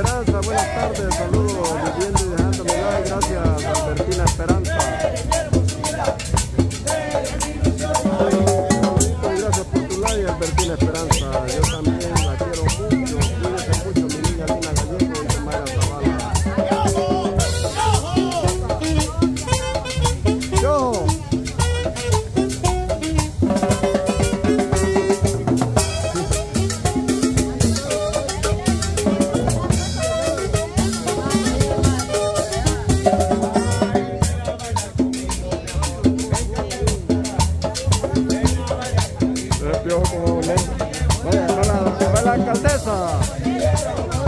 Esperanza, buenas tardes, saludos, viviendo y dejando mi like, gracias Albertina Esperanza. Gracias por tu like, Albertina Esperanza. Yo también la la alcaldesa.